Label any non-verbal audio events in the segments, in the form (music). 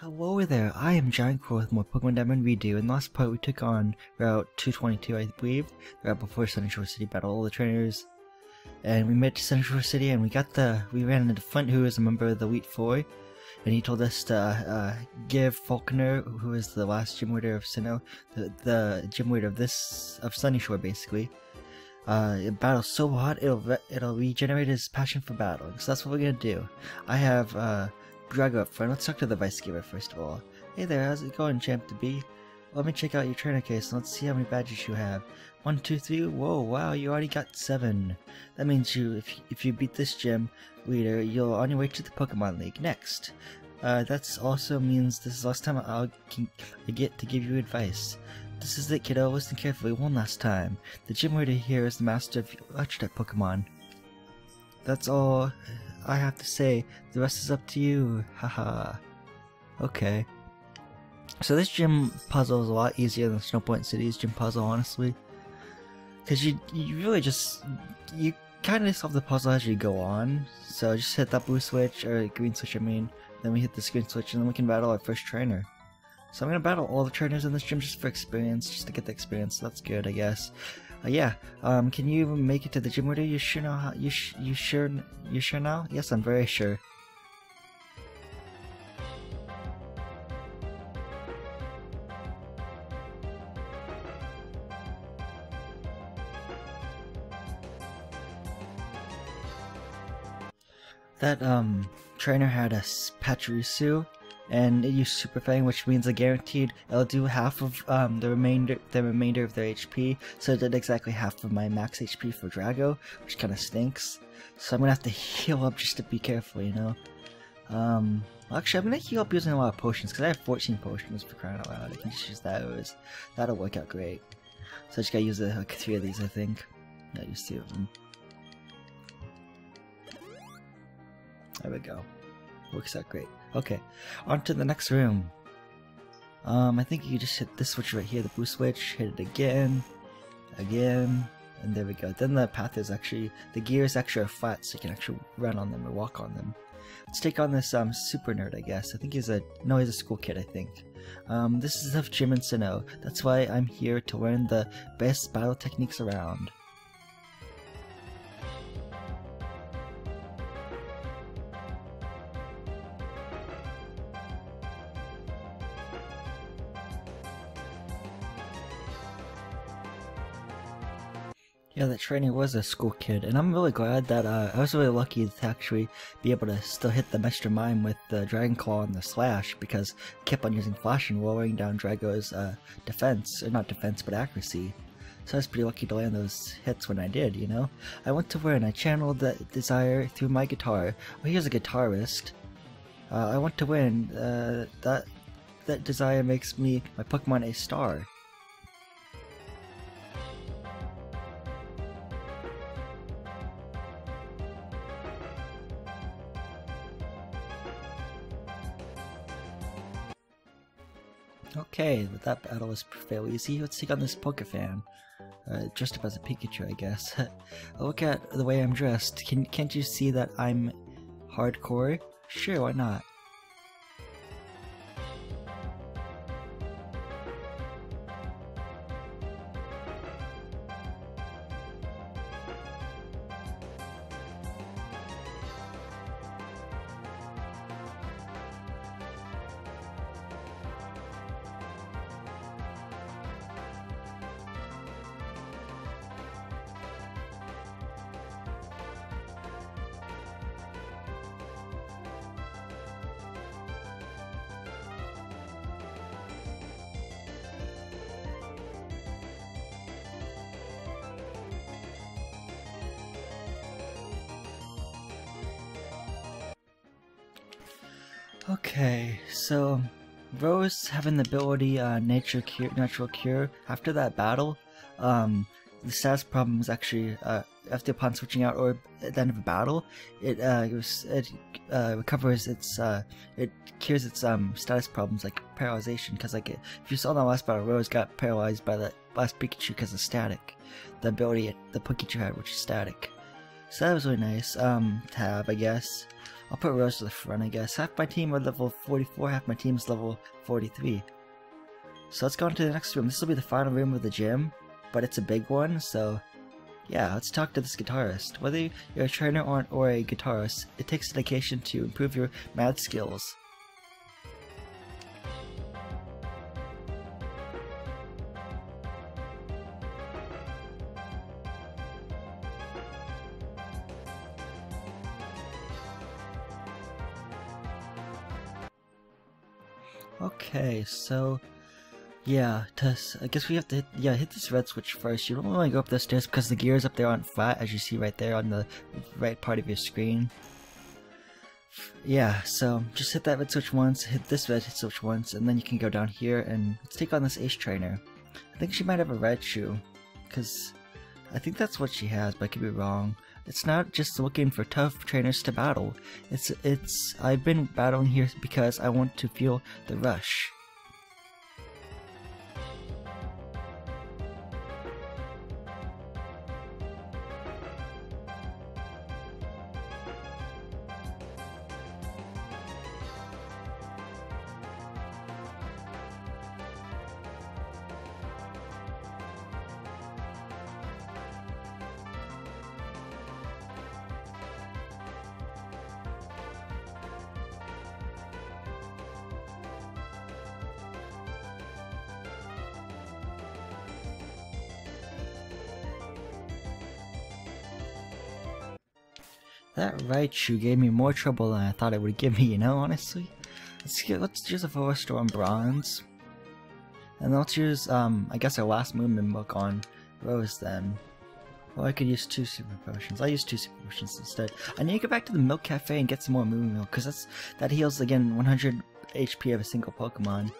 Hello there, I am Giant Grotle with more Pokemon Diamond Redo. In the last part we took on Route 222 I believe, right before Sunyshore City battle all the trainers. And we met Shore City and we got the, we ran into Flint who is a member of the Elite Four. And he told us to uh, give Volkner, who is the last gym leader of Sinnoh, the, the gym leader of this, of Sunyshore basically, uh, battle so hot it'll it'll regenerate his passion for battling. So that's what we're gonna do. I have uh, Drago up front. Let's talk to the Vice Giver first of all. Hey there, how's it going, Champ to be? Let me check out your trainer case and let's see how many badges you have. One, two, three. Whoa, wow, you already got seven. That means you, if if you beat this gym leader, you'll on your way to the Pokemon League next. Uh, that also means this is the last time I'll I get to give you advice. This is it, kiddo. Listen carefully one last time. The gym leader here is the master of electric Pokemon. That's all I have to say. The rest is up to you. Haha. okay. So this gym puzzle is a lot easier than Snowpoint City's gym puzzle, honestly. Because you, you really just... You kind of solve the puzzle as you go on. So just hit that blue switch, or green switch I mean. Then we hit the green switch and then we can battle our first trainer. So I'm gonna battle all the trainers in this gym just for experience, just to get the experience. That's good, I guess. Uh, yeah. Um, can you even make it to the gym order? You sure know how? You sh you sure you sure now? Yes, I'm very sure. That um trainer had a Pachirisu and it used Super Fang, which means a guaranteed it'll do half of um, the remainder the remainder of their HP. So it did exactly half of my max HP for Drago, which kind of stinks. So I'm gonna have to (laughs) heal up just to be careful, you know. Um, actually, I'm gonna heal up using a lot of potions because I have 14 potions for crying out loud. I can just use. That'll work out great. So I just gotta use like three of these, I think. Yeah, use two of them. There we go. Works out great. Okay, on to the next room. Um, I think you just hit this switch right here, the blue switch, hit it again, again, and there we go. Then the path is actually, the gears actually are flat, so you can actually run on them or walk on them. Let's take on this um, super nerd, I guess. I think he's a, no, he's a school kid, I think. Um, this is of Jim and Sinnoh. That's why I'm here to learn the best battle techniques around. Yeah, that trainer was a school kid, and I'm really glad that uh, I was really lucky to actually be able to still hit the Mr. Mime with the Dragon Claw and the Slash because I kept on using Flash and lowering down Drago's uh, defense, or not defense, but accuracy. So I was pretty lucky to land those hits when I did, you know? I went to where and I channeled that desire through my guitar. Well, he was a guitarist. Uh, I want to win. Uh, that that desire makes me my Pokemon a star. Okay, that battle was fairly easy. Let's take on this Pokefan. Uh, dressed up as a Pikachu, I guess. (laughs) Look at the way I'm dressed. Can, can't you see that I'm hardcore? Sure, why not? Okay, so Rose having the ability uh, nature cure, natural cure. After that battle, um, the status problem was actually uh, after upon switching out or at the end of a battle, it uh, it, was, it uh, recovers its uh, it cures its um status problems like paralyzation. Because like if you saw the last battle, Rose got paralyzed by the last Pikachu because of static, the ability the Pikachu had, which is static. So that was really nice um, to have, I guess. I'll put Rose to the front, I guess. Half my team are level 44, half my team is level 43. So let's go on to the next room. This will be the final room of the gym, but it's a big one, so yeah, let's talk to this guitarist. Whether you're a trainer or, or a guitarist, it takes dedication to improve your math skills. So yeah, I guess we have to hit, yeah, hit this red switch first. You don't want to go up the stairs because the gears up there aren't flat, as you see right there on the right part of your screen. Yeah, so just hit that red switch once, hit this red switch once, and then you can go down here and let's take on this Ace Trainer. I think she might have a red shoe, because I think that's what she has, but I could be wrong. It's not just looking for tough trainers to battle. It's it's I've been battling here because I want to feel the rush. That Raichu gave me more trouble than I thought it would give me, you know, honestly. Let's get, let's use a Forest on Bronze. And let's use, um, I guess our last movement book on Rose then. Well, I could use two super potions. I use two super potions instead. I need to go back to the Milk Cafe and get some more Moomoo Milk, because that's that heals again 100 HP of a single Pokemon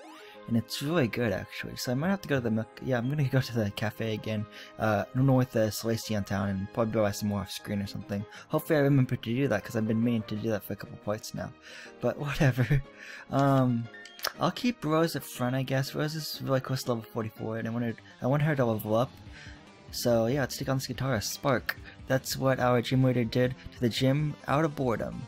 and it's really good actually. So I might have to go to the milk. Yeah, I'm gonna (laughs) go to the cafe again, uh, north of Celestion Town, and probably buy some more off screen or something. Hopefully, I remember to do that because I've been meaning to do that for a couple points now. But (laughs) whatever. Um, I'll keep Rose at front, I guess. Rose is really close to level 44, and I wanted I want her to level up. So yeah, let's take on this guitar, Spark. That's what our gym leader did to the gym out of boredom.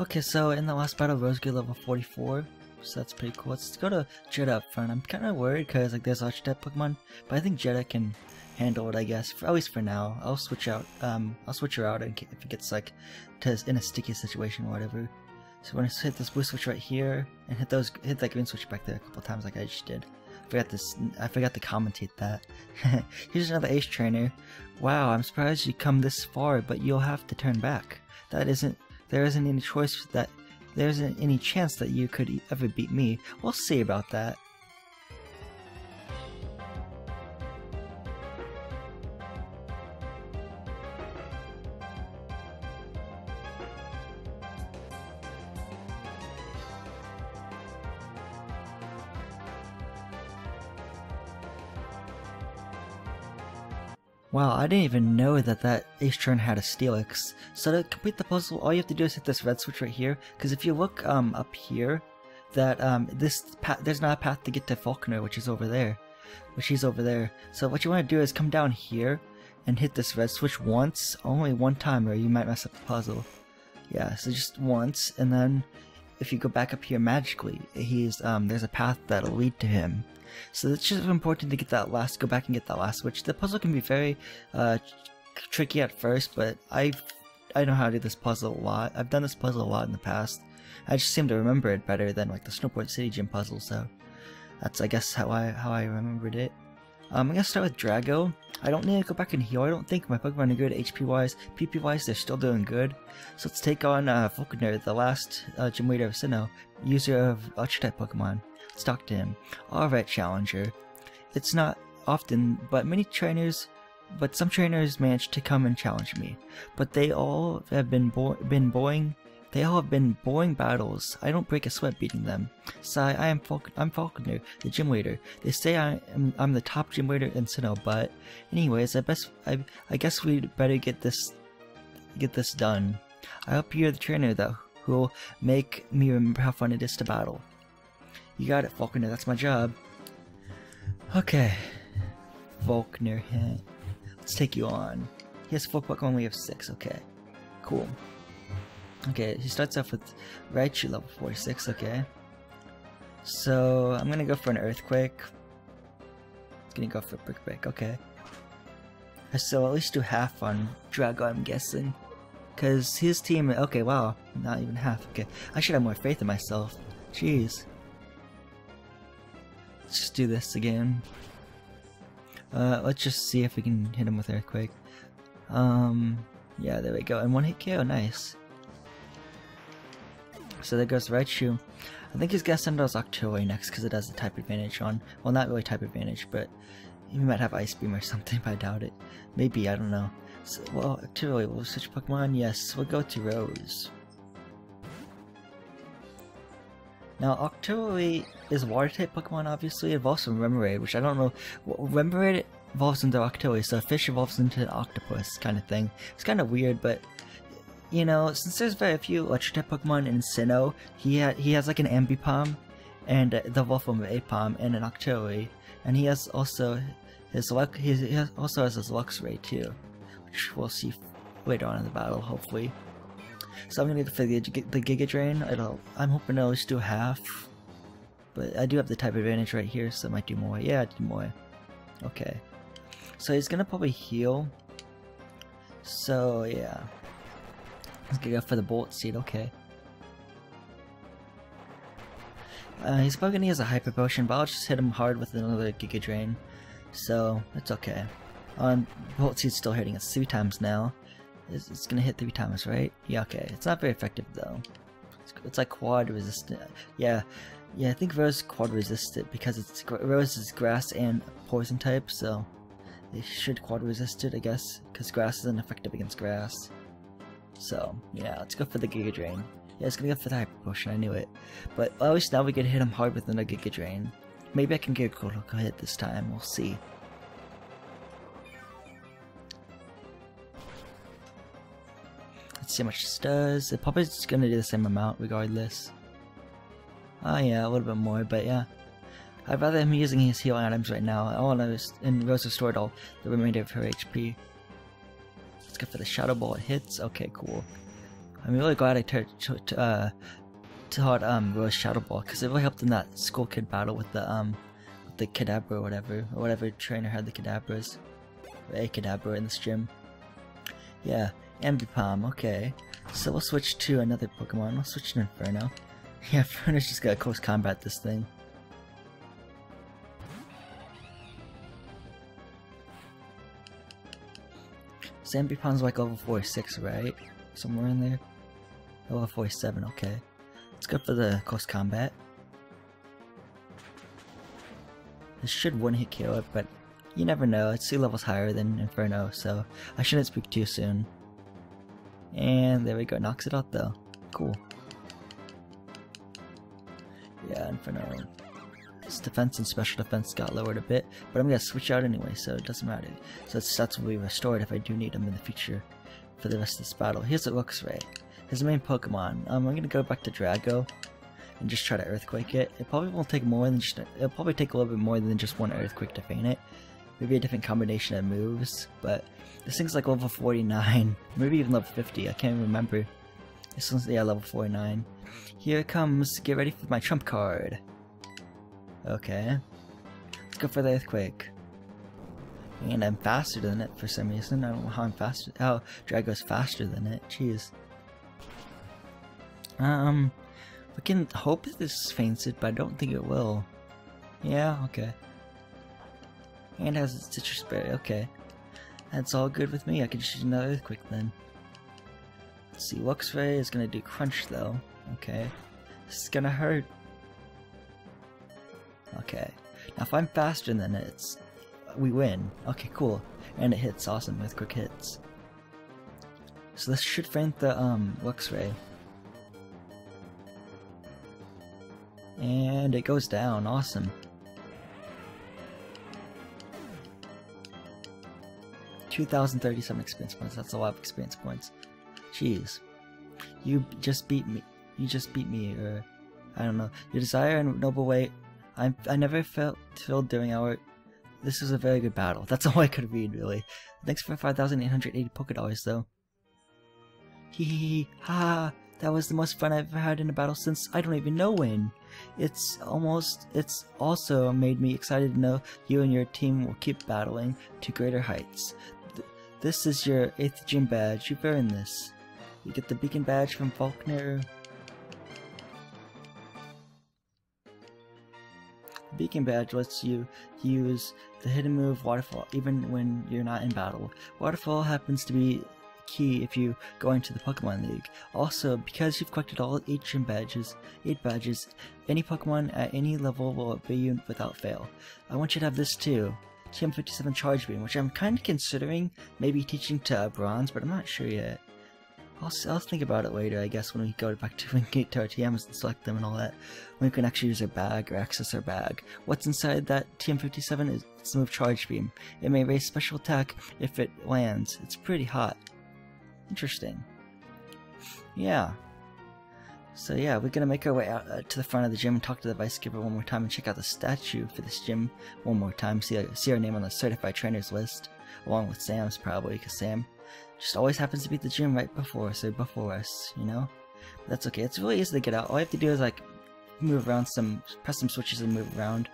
Okay, so in the last battle, Rose got level 44, so that's pretty cool. Let's go to Jetta up front. I'm kind of worried because like there's Archetype Pokemon, but I think Jetta can handle it. I guess, for, at least for now. I'll switch out. Um, I'll switch her out if it gets like to in a sticky situation or whatever. So when I hit this blue switch right here and hit those, hit that green switch back there a couple times like I just did. I forgot this. I forgot to commentate that. (laughs) Here's another Ace Trainer. Wow, I'm surprised you come this far, but you'll have to turn back. That isn't there isn't any choice that there isn't any chance that you could ever beat me. We'll see about that. Wow, I didn't even know that that Ace Turn had a Steelix. So to complete the puzzle, all you have to do is hit this red switch right here. Because if you look um, up here, that um, this path, there's not a path to get to Volkner, which is over there. Which is over there. So what you want to do is come down here and hit this red switch once, only one time, or you might mess up the puzzle. Yeah, so just once, and then if you go back up here magically, he's um, there's a path that'll lead to him. So it's just important to get that last, go back and get that last switch. The puzzle can be very uh, tricky at first, but I I know how to do this puzzle a lot. I've done this puzzle a lot in the past. I just seem to remember it better than like the Snowpoint City Gym puzzle, so that's I guess how I how I remembered it. Um, I'm gonna start with Drago. I don't need to go back and heal. I don't think my Pokemon are good HP wise. PP wise, they're still doing good. So let's take on uh, Volkner, the last uh, gym leader of Sinnoh, user of Ultra type Pokemon. Let's talk to him. Alright, Challenger. It's not often, but many trainers, but some trainers manage to come and challenge me. But they all have been bo been boring They all have been boring battles. I don't break a sweat beating them. Sigh, I am Falcon I'm Volkner, the gym leader. They say I am I'm the top gym leader in Sinnoh, but anyways, I best I I guess we'd better get this get this done. I hope you're the trainer though, who'll make me remember how fun it is to battle. You got it, Volkner, that's my job. Okay. Volkner, eh, let's take you on. He has four Pokemon, we have six, okay. Cool. Okay, he starts off with Raichu level 46, okay. So, I'm gonna go for an Earthquake. I'm Gonna go for Brick Break, okay. So at least do half on Drago, I'm guessing. Because his team, okay, wow, not even half, okay. I should have more faith in myself. Jeez. Let's just do this again. Uh, let's just see if we can hit him with Earthquake. Um, yeah, there we go. And one hit KO, nice. So there goes Raichu. I think he's gonna send us Octillery next because it has a type advantage on. Well, not really type advantage, but he might have Ice Beam or (laughs) something, but I doubt it. Maybe, I don't know. So, well, Octillery will switch Pokemon? Yes, we'll go to Rose. Now, Octillery is water type Pokemon, obviously. It evolves from Remoraid, which I don't know. Well, Remoraid evolves into Octillery, so a fish evolves into an octopus kind of thing. It's kind of weird, but you know, since there's very few electric type Pokemon in Sinnoh, he ha he has like an Ambipom, and uh, the evolve from Aipom and an Octillery, and he has also his Lux. He has also has his Luxray too, which we'll see later on in the battle, hopefully. So I'm gonna get the, the Giga Drain. It'll, I'm hoping it'll just do half, but I do have the type advantage right here, so I might do more. Yeah, I do more. Okay. So he's gonna probably heal. So yeah. Let's go for the Bullet Seed, okay. Uh, he's probably gonna use a Hyper Potion, but I'll just hit him hard with another Giga Drain. So, it's okay. On Bullet Seed's still hitting us three times now. It's, it's, gonna hit three times, right? Yeah, okay. It's not very effective though. It's, it's like quad resistant. Yeah, yeah. I think Rose quad resistant because it's Rose is grass and poison type, so they should quad resist it, I guess, because grass isn't effective against grass. So, yeah, let's go for the Giga Drain. Yeah, it's gonna go for the Hyper Potion, I knew it. But at least now we can hit him hard with another Giga Drain. Maybe I can get a critical hit this time, we'll see. Let's see how much this does. It probably just gonna do the same amount regardless. Oh yeah, a little bit more, but yeah. I'd rather him using his healing items right now. I want to, and Rose restored all the remainder of her HP. Let's for the Shadow Ball. It hits. Okay, cool. I'm really glad I uh, taught um, Rose Shadow Ball because it really helped in that school kid battle with the um, with the Kadabra or whatever, or whatever trainer had the Kadabras, a Kadabra in this gym. Yeah, Ambipom. Okay, so we'll switch to another Pokemon. We'll switch to Inferno. (laughs) Yeah, Inferno's just got close combat this thing. Ambipom's like level 46, right? Somewhere in there? Level 47, okay. Let's go for the close combat. This should one hit KO it, but you never know. It's two levels higher than Inferno, so I shouldn't speak too soon. And there we go, knocks it out though. Cool. Yeah, Inferno defense and special defense got lowered a bit, but I'm gonna switch out anyway, so it doesn't matter. So that's, that's will be restored if I do need them in the future for the rest of this battle. Here's Luxray. His main Pokemon. Um, I'm gonna go back to Drago and just try to Earthquake it. It probably won't take more than just. It'll probably take a little bit more than just one Earthquake to faint it. Maybe a different combination of moves, but this thing's like level 49, (laughs) maybe even level 50. I can't remember. This one's yeah level 49. Here comes. Get ready for my trump card. Okay. Let's go for the earthquake. And I'm faster than it for some reason. I don't know how I'm faster. Oh, Drago's faster than it. Jeez. Um, we can hope this faints it, but I don't think it will. Yeah, okay. And has its Sitrus Berry. Okay. That's all good with me. I can shoot another earthquake then. Let's see. Luxray is gonna do crunch though. Okay. This is gonna hurt. Okay. Now if I'm faster than it, it's we win. Okay, cool. And it hits awesome with quick hits. So this should faint the um Luxray. And it goes down. Awesome. Two thousand thirty-seven experience points. That's a lot of experience points. Jeez, you just beat me. You just beat me, or I don't know. Your desire and noble way. I I never felt filled during our. This was a very good battle. That's (laughs) all I could read, really. Thanks for 5,880 Poké Dollars, though. Hee hee hee. Ha! That was the most fun I've ever had in a battle since I don't even know when. It's almost. It's also made me excited to know you and your team will keep battling to greater heights. Th this is your 8th gym badge. You've earned this. You get the beacon badge from Volkner. Beacon Badge lets you use the hidden move Waterfall even when you're not in battle. Waterfall happens to be key if you go into the Pokemon League. Also, because you've collected all 8 gym badges, 8 badges, any Pokemon at any level will obey you without fail. I want you to have this too. TM57 Charge Beam, which I'm kind of considering maybe teaching to Bronze, but I'm not sure yet. I'll, I'll think about it later, I guess, when we go back to, (laughs) when get to our TMs and select them and all that. When we can actually use our bag or access our bag. What's inside that TM57 is Smooth Charge Beam. It may raise special attack if it lands. It's pretty hot. Interesting. Yeah. So yeah, we're gonna make our way out uh, to the front of the gym and talk to the vice giver one more time and check out the statue for this gym one more time. See, uh, see our name on the certified trainers list, along with Sam's probably, because Sam just always happens to be at the gym right before us or before us, you know? But that's okay. It's really easy to get out. All you have to do is like move around some, press some switches and move around,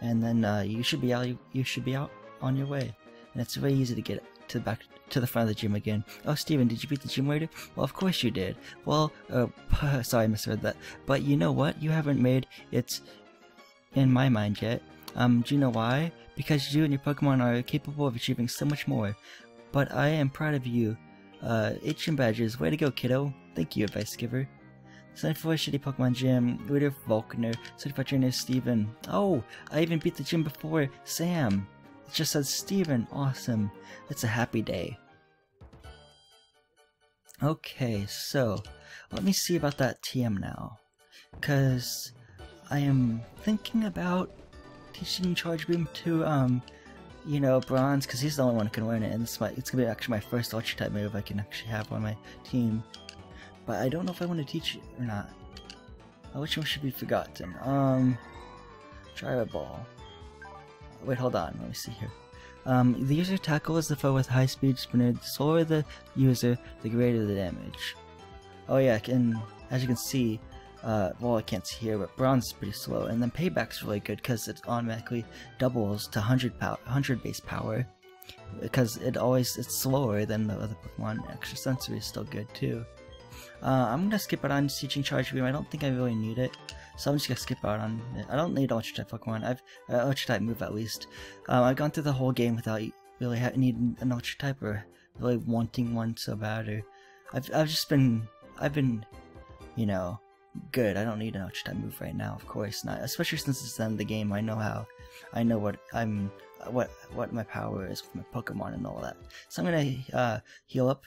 and then uh, you should be out. You, you should be out on your way. And it's very easy to get to the back to the front of the gym again. Oh, Steven, did you beat the gym leader? Well, of course you did. Well, uh, (laughs) sorry, I misheard that. But you know what? You haven't made it in my mind yet. Um, do you know why? Because you and your Pokemon are capable of achieving so much more. But I am proud of you. Uh, H badges, way to go, kiddo. Thank you, advice giver. Signed for Shitty Pokemon Gym, leader Volkner, certified trainer Steven. Oh, I even beat the gym before, Sam. It just says Steven, awesome. It's a happy day. Okay, so, let me see about that TM now. Cause, I am thinking about teaching Charge Beam to, um, you know, Bronze, because he's the only one who can learn it, and it's, my, it's gonna be actually my first Ultra type move I can actually have on my team. But I don't know if I want to teach it or not. Which one should be forgotten? Um, Gyro Ball. Wait, hold on, let me see here. Um, the user tackles the foe with high speed spinner. The slower the user, the greater the damage. Oh yeah, and as you can see, uh, well, I can't see here, but bronze is pretty slow. And then payback's really good because it automatically doubles to 100 power, 100 base power. Because it always it's slower than the other Pokemon. Extra sensory is still good too. Uh, I'm gonna skip out on teaching Charge Beam. I don't think I really need it, so I'm just gonna skip out on it. I don't need Ultra Type Pokemon. I've uh, Ultra Type move at least. Um, I've gone through the whole game without really needing an Ultra Type or really wanting one so bad. Or I've I've just been I've been, you know, good. I don't need an ultra move right now, of course not. Especially since it's the end of the game. I know how, I know what I'm, what what my power is with my Pokemon and all that. So I'm gonna uh, heal up.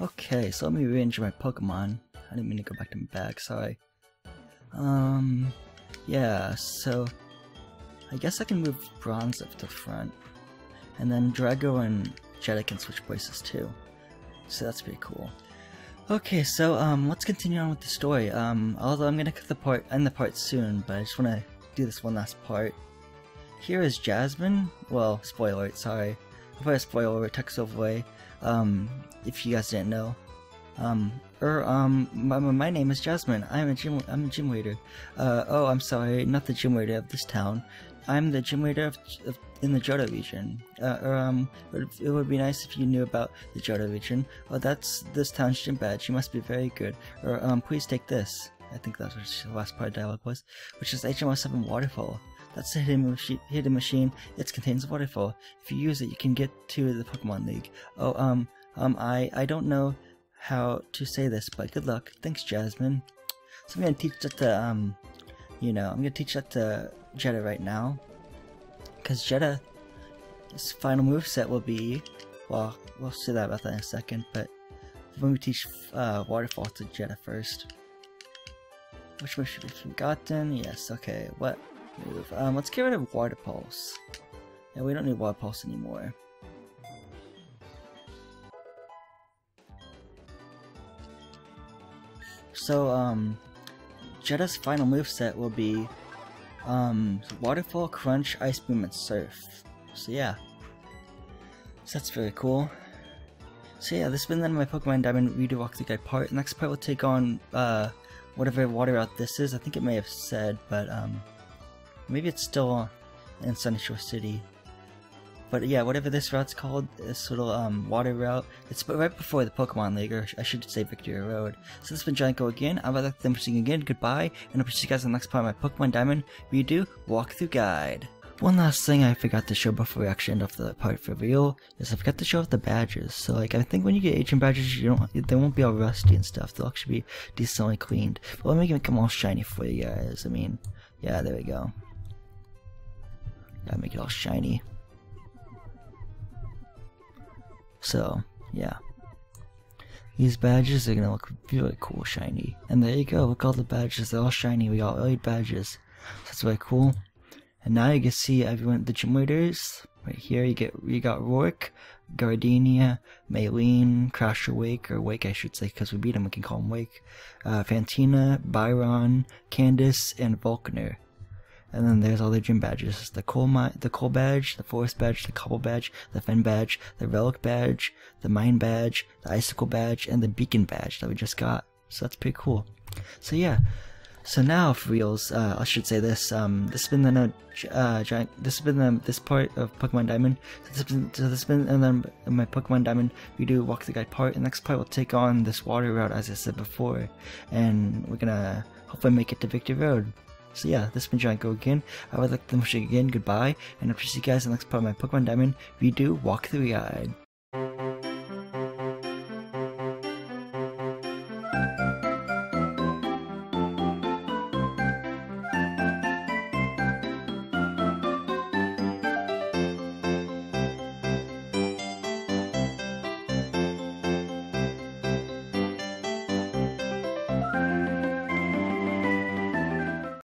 Okay, so let me re-injure my Pokemon. I didn't mean to go back to my bag. Sorry. Um, yeah. So I guess I can move Bronze up to the front, and then Drago and Jetta can switch places too. So that's pretty cool. Okay, so um, let's continue on with the story. Um, although I'm gonna cut the part end the part soon, but I just want to do this one last part. Here is Jasmine. Well, spoiler alert. Sorry, If I'll put a spoiler alert overlay. Um, if you guys didn't know. Um, er, um, my, my name is Jasmine. I'm a gym. I'm a gym leader. Uh, oh, I'm sorry, not the gym leader of this town. I'm the gym leader of, of in the Johto region. Uh, or, um, it would be nice if you knew about the Johto region. Oh, that's this town's gym badge. You must be very good. Or, um, please take this. I think that's what the last part of dialogue was. Which is HM07 Waterfall. That's a hidden, hidden machine. It contains waterfall. If you use it, you can get to the Pokemon League. Oh, um, um, I, I don't know how to say this, but good luck. Thanks, Jasmine. So I'm gonna teach that to, um, you know, I'm gonna teach that to Jetta right now. Because Jetta's final move set will be, well, we'll see that about that in a second, but when we teach uh, Waterfall to Jetta first. Which one should have forgotten? Yes, okay, what move? Um, let's get rid of Water Pulse. Yeah, we don't need Water Pulse anymore. So, um, Jetta's final move set will be, um, Waterfall, Crunch, Ice Beam, and Surf. So yeah. So that's very cool. So yeah, this has been then my Pokemon Diamond Redo Walk the Guide part. Next part will take on, uh, whatever water route this is. I think it may have said, but, um, maybe it's still in Sunyshore City. But yeah, whatever this route's called, this little um, water route, it's right before the Pokemon League, or I should say Victory Road. So this has been Giant again, I would like to you again, goodbye, and I'll see you guys in the next part of my Pokemon Diamond Redo Walkthrough Guide. One last thing I forgot to show before we actually end off the part for real is I forgot to show off the badges. So like I think when you get agent badges, you don't they won't be all rusty and stuff. They'll actually be decently cleaned. But let me make them all shiny for you guys. I mean, yeah, there we go. Gotta make it all shiny. So, yeah. These badges are gonna look really cool shiny. And there you go, look all the badges, they're all shiny, we got 8 badges. That's very cool. And now you can see everyone, the gym leaders. Right here you get, you got Roark, Gardenia, Maylene, Crasher Wake, or Wake I should say, because we beat him, we can call him Wake. Uh, Fantina, Byron, Candace, and Volkner. And then there's all the gym badges. The coal mine, the coal badge, the forest badge, the cobble badge, the fen badge, the relic badge, the mine badge, the icicle badge, and the beacon badge that we just got. So that's pretty cool. So yeah. So now for reals, uh, I should say this. Um, this has been the uh, giant. This has been the, this part of Pokemon Diamond. So this has been, so this has been and then my Pokemon Diamond. We do walk the guide part. The next part will take on this water route, as I said before, and we're gonna hopefully make it to Victory Road. So yeah, this has been Go again. I would like to wish you again goodbye, and I'll see you guys in the next part of my Pokemon Diamond redo walkthrough guide.